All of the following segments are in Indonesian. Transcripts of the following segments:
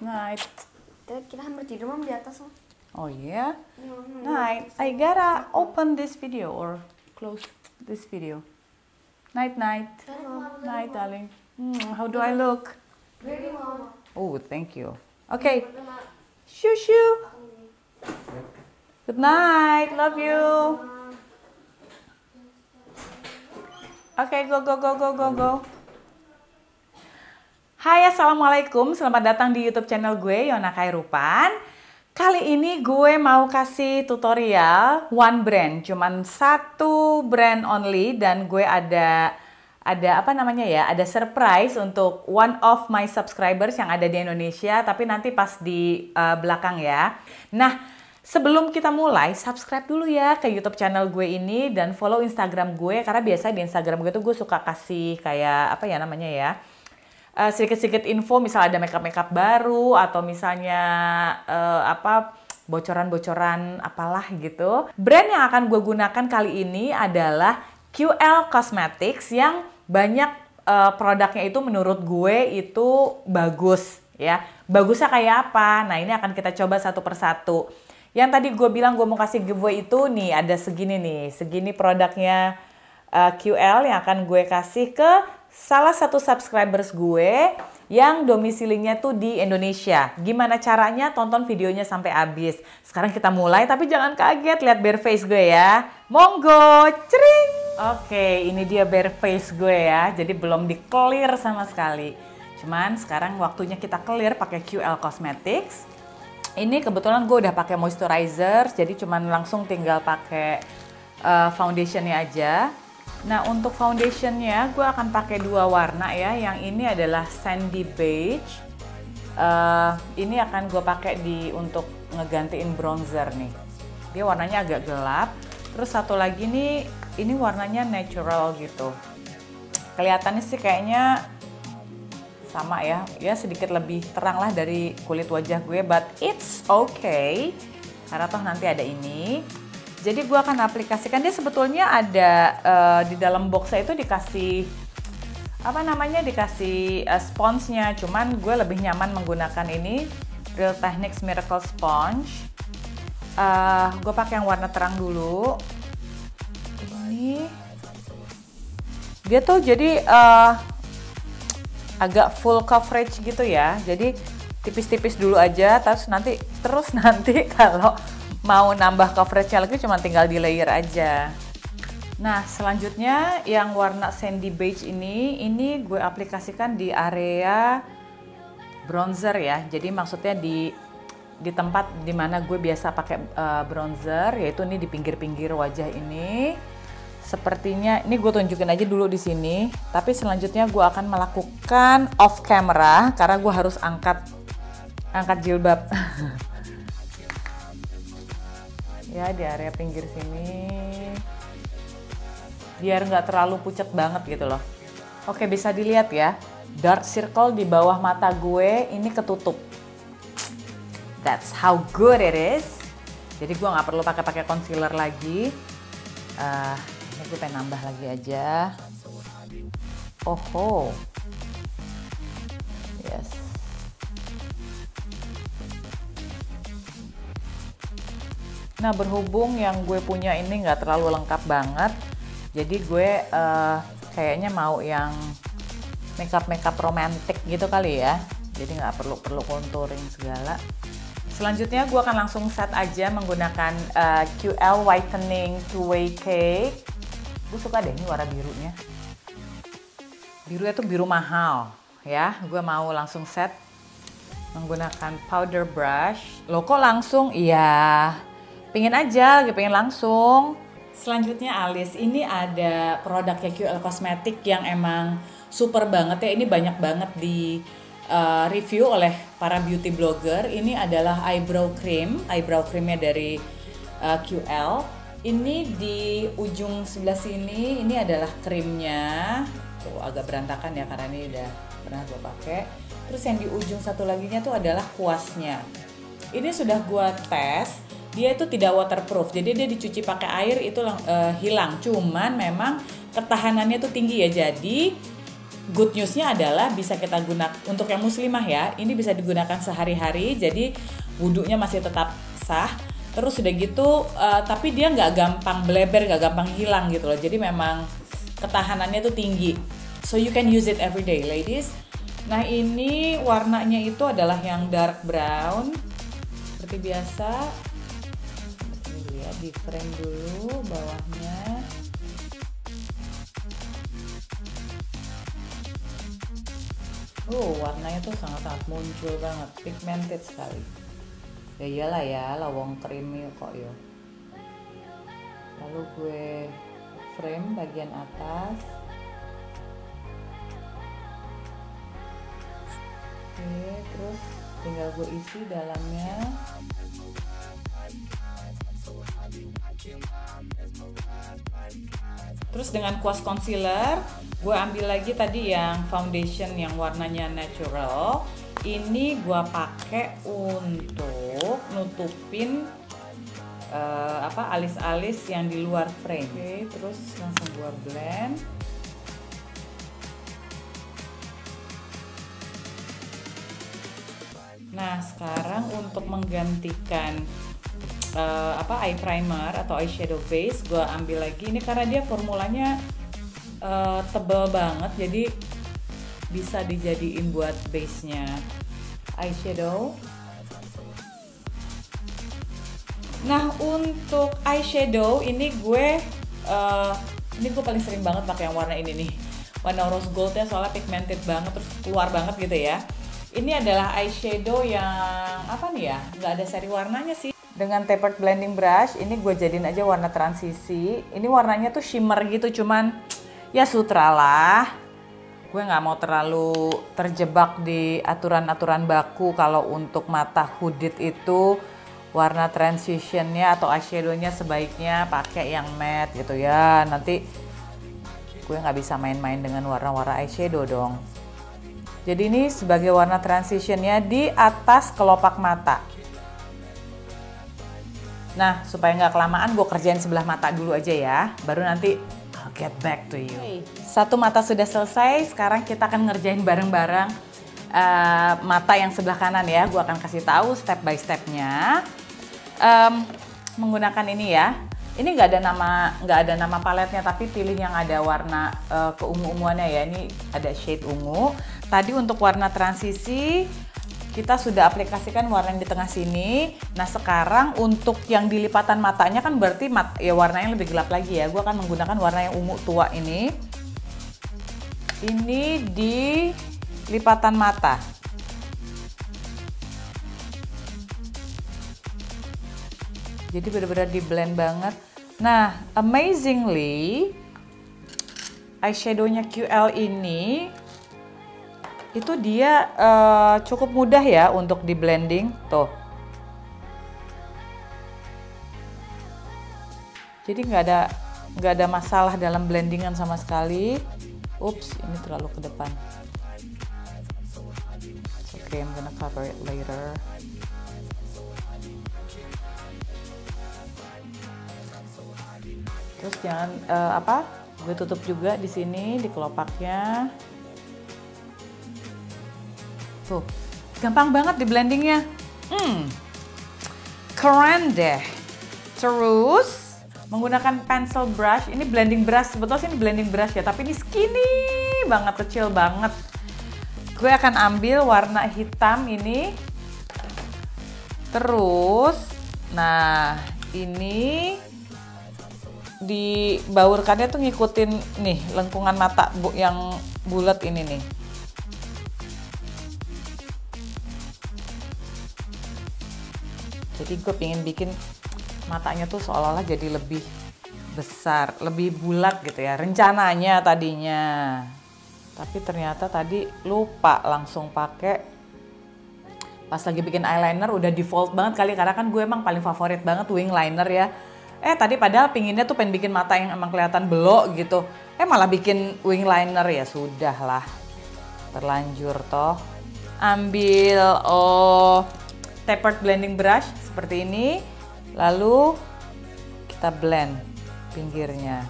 Night. Kita, kita hampir tidur mam di atas. Oh yeah. Night. I gotta open this video or close this video. Night, night. Night, darling. Mm, how do I look? Oh, thank you. Okay. Shoo shoo. Good night. Love you. Okay, go go go go go go. Hai, assalamualaikum. Selamat datang di YouTube channel gue Yona Kairupan. Kali ini gue mau kasih tutorial one brand, cuman satu brand only dan gue ada ada apa namanya ya? Ada surprise untuk one of my subscribers yang ada di Indonesia, tapi nanti pas di uh, belakang ya. Nah, sebelum kita mulai, subscribe dulu ya ke YouTube channel gue ini dan follow Instagram gue karena biasa di Instagram gue tuh gue suka kasih kayak apa ya namanya ya? Uh, sedikit-sedikit info misal ada makeup makeup baru atau misalnya uh, apa bocoran-bocoran apalah gitu. Brand yang akan gue gunakan kali ini adalah QL Cosmetics yang banyak uh, produknya itu menurut gue itu bagus ya. Bagusnya kayak apa? Nah ini akan kita coba satu persatu. Yang tadi gue bilang gue mau kasih giveaway itu nih ada segini nih, segini produknya uh, QL yang akan gue kasih ke salah satu subscribers gue yang domisilinya tuh di Indonesia. Gimana caranya? Tonton videonya sampai habis. Sekarang kita mulai, tapi jangan kaget lihat bare face gue ya. Monggo, cering. Oke, ini dia bare face gue ya. Jadi belum di clear sama sekali. Cuman sekarang waktunya kita clear pakai QL Cosmetics. Ini kebetulan gue udah pakai moisturizer, jadi cuman langsung tinggal pakai uh, foundationnya aja. Nah untuk foundationnya gue akan pakai dua warna ya. Yang ini adalah sandy beige. Uh, ini akan gue pakai di untuk ngegantiin bronzer nih. Dia warnanya agak gelap. Terus satu lagi nih, ini warnanya natural gitu. Kelihatannya sih kayaknya sama ya. Ya sedikit lebih terang lah dari kulit wajah gue, but it's okay. Karena toh nanti ada ini. Jadi gue akan aplikasikan dia sebetulnya ada uh, di dalam boxnya itu dikasih apa namanya dikasih uh, sponsnya. Cuman gue lebih nyaman menggunakan ini Real Techniques Miracle Sponge. Uh, gue pakai yang warna terang dulu. Ini dia tuh jadi uh, agak full coverage gitu ya. Jadi tipis-tipis dulu aja, terus nanti terus nanti kalau mau nambah coveragenya lagi cuma tinggal di layer aja. Nah, selanjutnya yang warna sandy beige ini, ini gue aplikasikan di area bronzer ya. Jadi maksudnya di di tempat di mana gue biasa pakai uh, bronzer, yaitu ini di pinggir-pinggir wajah ini. Sepertinya, ini gue tunjukin aja dulu di sini. Tapi selanjutnya gue akan melakukan off camera karena gue harus angkat angkat jilbab. ya di area pinggir sini. Biar nggak terlalu pucat banget gitu loh. Oke bisa dilihat ya. Dark circle di bawah mata gue ini ketutup. That's how good it is. Jadi gue nggak perlu pakai pakai concealer lagi. Uh, ini gue pengen nambah lagi aja. Oh Nah berhubung yang gue punya ini nggak terlalu lengkap banget, jadi gue uh, kayaknya mau yang makeup makeup romantis gitu kali ya. Jadi nggak perlu perlu contouring segala. Selanjutnya gue akan langsung set aja menggunakan uh, QL Whitening Two Way Cake. Gue suka deh ini warna birunya. Birunya tuh biru mahal ya. Gue mau langsung set menggunakan powder brush. Lo kok langsung? Iya, Pengen aja, lagi pengen langsung. Selanjutnya alis, ini ada produknya QL Cosmetic yang emang super banget ya. Ini banyak banget di uh, review oleh para beauty blogger. Ini adalah eyebrow cream, eyebrow creamnya dari uh, QL. Ini di ujung sebelah sini, ini adalah krimnya. Tuh agak berantakan ya karena ini udah pernah gue pakai. Terus yang di ujung satu laginya tuh adalah kuasnya. Ini sudah gue tes dia itu tidak waterproof. Jadi dia dicuci pakai air itu uh, hilang. Cuman memang ketahanannya tuh tinggi ya. Jadi good newsnya adalah bisa kita gunakan untuk yang muslimah ya ini bisa digunakan sehari-hari. Jadi wudhunya masih tetap sah. Terus udah gitu uh, tapi dia nggak gampang bleber nggak gampang hilang gitu loh. Jadi memang ketahanannya tuh tinggi. So you can use it every day ladies. Nah ini warnanya itu adalah yang dark brown. Seperti biasa ya di frame dulu bawahnya. Oh, warnanya tuh sangat-sangat muncul banget, pigmented sekali. Ya iyalah ya lawang creamy kok yo lalu gue frame bagian atas. Oke terus tinggal gue isi dalamnya Terus dengan kuas concealer, gue ambil lagi tadi yang foundation yang warnanya natural ini gua pakai untuk nutupin uh, apa alis-alis yang di luar frame. Oke, okay, terus langsung gua blend. Nah, sekarang untuk menggantikan uh, apa eye primer atau eyeshadow base, gua ambil lagi ini karena dia formulanya uh, tebal banget, jadi bisa dijadiin buat base-nya eyeshadow. Nah untuk eyeshadow ini gue uh, ini gue paling sering banget pakai yang warna ini nih warna rose gold ya soalnya pigmented banget terus keluar banget gitu ya. Ini adalah eyeshadow yang apa nih ya nggak ada seri warnanya sih. Dengan tapered blending brush ini gue jadiin aja warna transisi. Ini warnanya tuh shimmer gitu cuman ya sutra lah. Gue nggak mau terlalu terjebak di aturan-aturan baku kalau untuk mata hooded itu warna transitionnya atau eyeshadownya sebaiknya pakai yang matte gitu ya. Nanti gue nggak bisa main-main dengan warna-warna eyeshadow dong. Jadi ini sebagai warna transitionnya di atas kelopak mata nah supaya nggak kelamaan gue kerjain sebelah mata dulu aja ya baru nanti I'll get back to you. Satu mata sudah selesai, sekarang kita akan ngerjain bareng-bareng uh, mata yang sebelah kanan ya. Gue akan kasih tahu step by stepnya. Um, menggunakan ini ya. Ini nggak ada nama nggak ada nama paletnya, tapi pilih yang ada warna uh, keungu-unguannya ya. Ini ada shade ungu. Tadi untuk warna transisi kita sudah aplikasikan warna yang di tengah sini. Nah sekarang untuk yang di lipatan matanya kan berarti mat, ya warnanya lebih gelap lagi ya. Gue akan menggunakan warna yang ungu tua ini. Ini di lipatan mata. Jadi benar-benar di blend banget. Nah, amazingly eyeshadownya QL ini itu dia uh, cukup mudah ya untuk di blending. Tuh. Jadi nggak ada nggak ada masalah dalam blendingan sama sekali. Ups ini terlalu ke depan. Oke okay I'm gonna cover it later. Terus jangan uh, apa gue tutup juga di sini di kelopaknya Tuh, gampang banget di blendingnya. Hmm, keren deh. Terus, menggunakan pencil brush, ini blending brush, sebetulnya ini blending brush ya, tapi ini skinny banget, kecil banget. Gue akan ambil warna hitam ini. Terus, nah ini dibaurkannya tuh ngikutin nih lengkungan mata bu yang bulat ini nih jadi gue pengen bikin matanya tuh seolah-olah jadi lebih besar, lebih bulat gitu ya rencananya tadinya. Tapi ternyata tadi lupa langsung pakai pas lagi bikin eyeliner udah default banget kali karena kan gue emang paling favorit banget wing liner ya. Eh tadi padahal pinginnya tuh pengen bikin mata yang emang kelihatan belok gitu. Eh malah bikin wing liner ya sudah lah. Terlanjur toh. Ambil oh tapered blending brush seperti ini lalu kita blend pinggirnya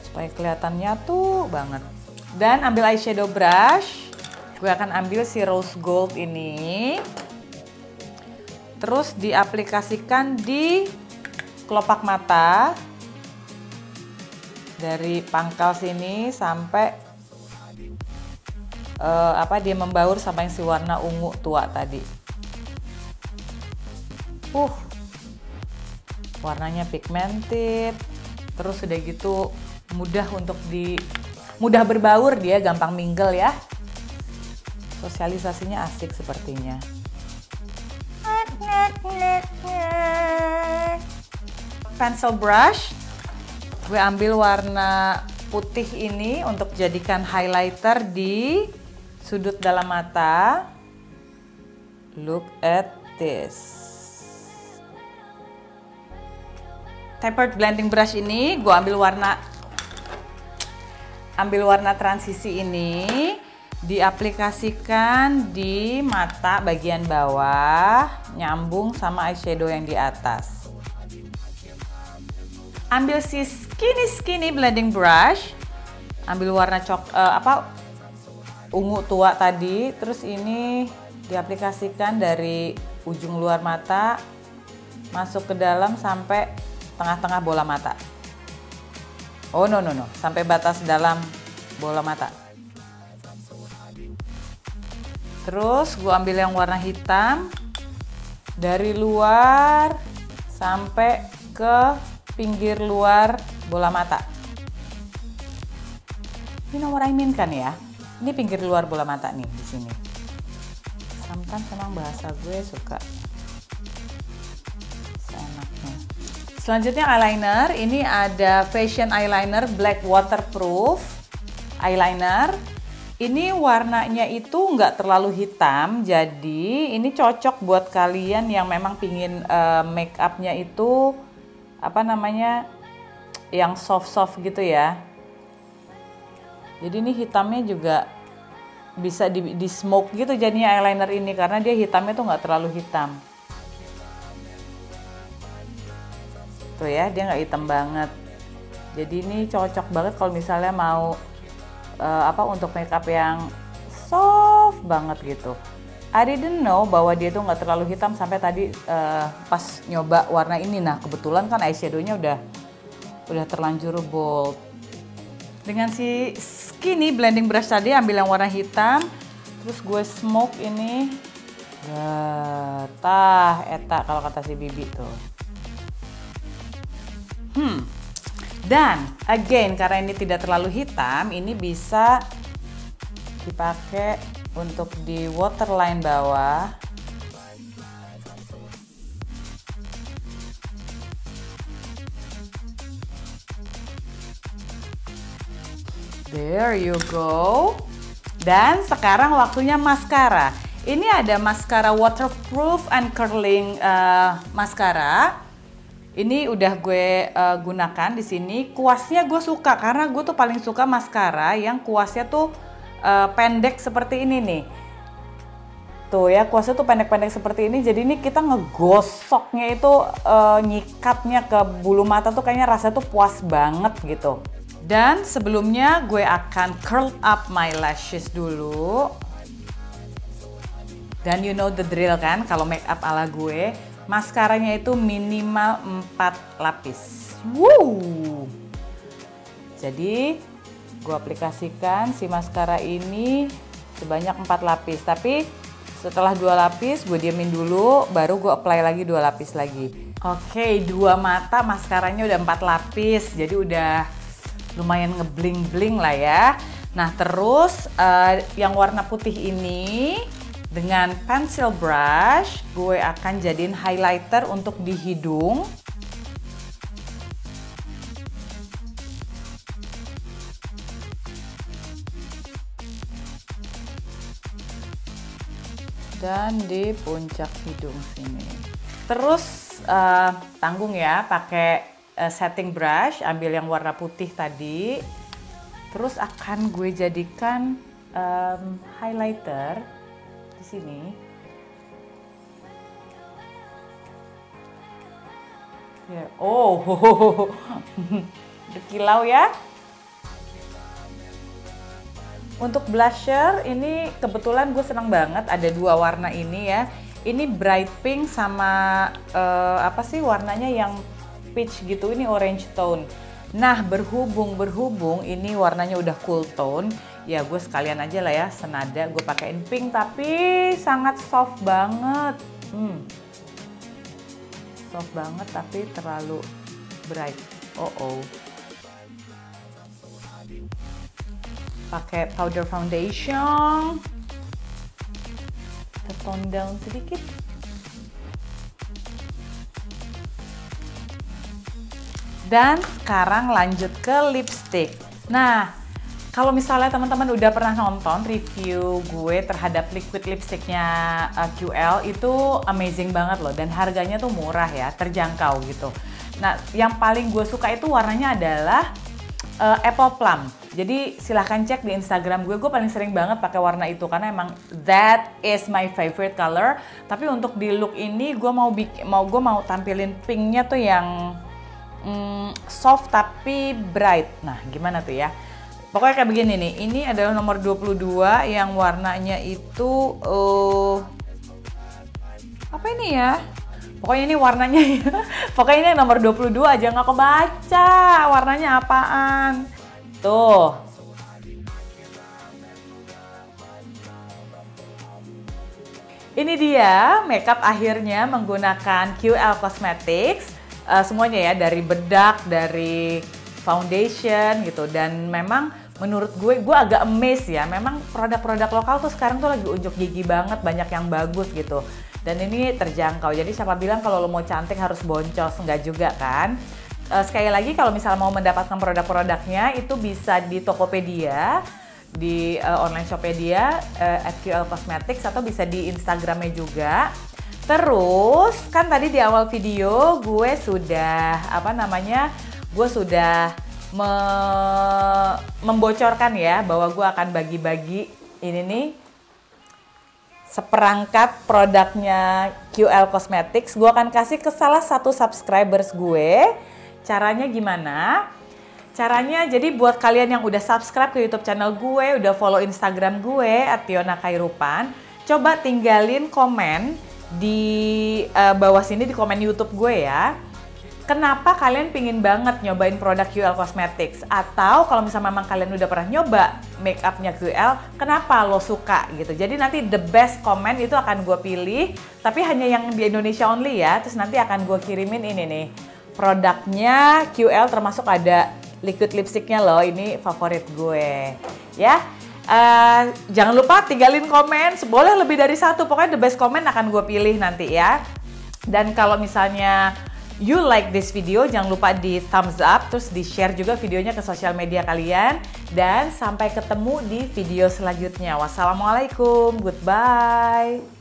supaya kelihatan nyatu banget Dan ambil eyeshadow brush. Gue akan ambil si rose gold ini. Terus diaplikasikan di kelopak mata. Dari pangkal sini sampai uh, apa dia membaur sampai si warna ungu tua tadi. Uh, warnanya pigmented, terus udah gitu mudah untuk di mudah berbaur dia, gampang mingle ya. Sosialisasinya asik sepertinya. Pencil brush, gue ambil warna putih ini untuk jadikan highlighter di sudut dalam mata. Look at this. Tapered blending brush ini gue ambil warna ambil warna transisi ini diaplikasikan di mata bagian bawah nyambung sama eyeshadow yang di atas. Ambil si skinny skinny blending brush ambil warna cok uh, apa ungu tua tadi terus ini diaplikasikan dari ujung luar mata masuk ke dalam sampai tengah-tengah bola mata. Oh no no no. Sampai batas dalam bola mata. Terus gue ambil yang warna hitam. Dari luar sampai ke pinggir luar bola mata. You know what I mean kan ya? Ini pinggir luar bola mata nih di sini. Sometimes emang bahasa gue suka selanjutnya eyeliner. Ini ada fashion eyeliner black waterproof eyeliner. Ini warnanya itu nggak terlalu hitam jadi ini cocok buat kalian yang memang pingin uh, make upnya itu apa namanya yang soft soft gitu ya. Jadi ini hitamnya juga bisa di, di smoke gitu jadinya eyeliner ini karena dia hitamnya tuh nggak terlalu hitam tuh ya dia nggak hitam banget. Jadi ini cocok banget kalau misalnya mau uh, apa untuk makeup yang soft banget gitu. I didn't know bahwa dia tuh nggak terlalu hitam sampai tadi uh, pas nyoba warna ini. Nah kebetulan kan eyeshadownya udah udah terlanjur bold. Dengan si skinny blending brush tadi ambil yang warna hitam terus gue smoke ini. Ya, tah eta kalau kata si bibi tuh hmm dan again karena ini tidak terlalu hitam ini bisa dipakai untuk di waterline bawah There you go. Dan sekarang waktunya maskara. Ini ada maskara waterproof and curling uh, maskara. Ini udah gue uh, gunakan di sini. Kuasnya gue suka karena gue tuh paling suka maskara yang kuasnya tuh uh, pendek seperti ini nih. Tuh ya, kuasnya tuh pendek-pendek seperti ini. Jadi ini kita ngegosoknya itu uh, nyikatnya ke bulu mata tuh kayaknya rasanya tuh puas banget gitu. Dan sebelumnya gue akan curl up my lashes dulu. Dan you know the drill kan, kalau make up ala gue, maskaranya itu minimal 4 lapis. Woo! Jadi gue aplikasikan si maskara ini sebanyak 4 lapis. Tapi setelah dua lapis gue diamin dulu, baru gue apply lagi dua lapis lagi. Oke, dua mata maskaranya udah 4 lapis, jadi udah lumayan ngebling-bling lah ya. Nah terus uh, yang warna putih ini dengan pencil brush gue akan jadiin highlighter untuk di hidung. Dan di puncak hidung sini. Terus uh, tanggung ya pakai uh, setting brush, ambil yang warna putih tadi, terus akan gue jadikan um, highlighter di sini. Ya, oh, berkilau ya. Untuk blusher ini kebetulan gue senang banget ada dua warna ini ya. Ini bright pink sama uh, apa sih warnanya yang peach gitu. Ini orange tone. Nah berhubung berhubung ini warnanya udah cool tone. Ya gue sekalian aja lah ya senada gue pakein pink tapi sangat soft banget. Hmm. Soft banget tapi terlalu bright. Oh oh. pakai powder foundation kita tone down sedikit dan sekarang lanjut ke lipstick nah kalau misalnya teman-teman udah pernah nonton review gue terhadap liquid lipsticknya uh, QL itu amazing banget loh dan harganya tuh murah ya terjangkau gitu nah yang paling gue suka itu warnanya adalah uh, apple plum jadi silahkan cek di Instagram gue, gue paling sering banget pakai warna itu karena emang that is my favorite color. Tapi untuk di look ini gue mau bikin, mau gue mau tampilin pinknya tuh yang mm, soft tapi bright. Nah gimana tuh ya? Pokoknya kayak begini nih. Ini adalah nomor 22 yang warnanya itu uh, apa ini ya? Pokoknya ini warnanya Pokoknya ini nomor 22 aja nggak kebaca warnanya apaan. Tuh. Ini dia makeup akhirnya menggunakan QL Cosmetics. Uh, semuanya ya dari bedak, dari foundation gitu. Dan memang menurut gue gue agak amazed ya. Memang produk-produk lokal tuh sekarang tuh lagi unjuk gigi banget banyak yang bagus gitu. Dan ini terjangkau. Jadi siapa bilang kalau lo mau cantik harus boncos enggak juga kan? Uh, sekali lagi kalau misalnya mau mendapatkan produk-produknya itu bisa di Tokopedia di uh, online Shoppedia uh, eh, FQL Cosmetics atau bisa di Instagramnya juga. Terus kan tadi di awal video gue sudah apa namanya gue sudah me membocorkan ya bahwa gue akan bagi-bagi ini nih seperangkat produknya QL Cosmetics gue akan kasih ke salah satu subscribers gue Caranya gimana? Caranya jadi buat kalian yang udah subscribe ke YouTube channel gue, udah follow Instagram gue Ationa Kairupan, coba tinggalin komen di uh, bawah sini di komen YouTube gue ya. Kenapa kalian pingin banget nyobain produk QL Cosmetics? Atau kalau misalnya memang kalian udah pernah nyoba make upnya QL, kenapa lo suka gitu? Jadi nanti the best comment itu akan gue pilih, tapi hanya yang di Indonesia only ya. Terus nanti akan gue kirimin ini nih produknya QL termasuk ada liquid lipsticknya loh ini favorit gue ya uh, jangan lupa tinggalin komen boleh lebih dari satu pokoknya the best comment akan gue pilih nanti ya dan kalau misalnya you like this video jangan lupa di thumbs up terus di share juga videonya ke sosial media kalian dan sampai ketemu di video selanjutnya. Wassalamualaikum goodbye